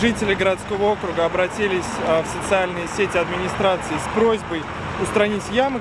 жители городского округа обратились а, в социальные сети администрации с просьбой устранить ямы.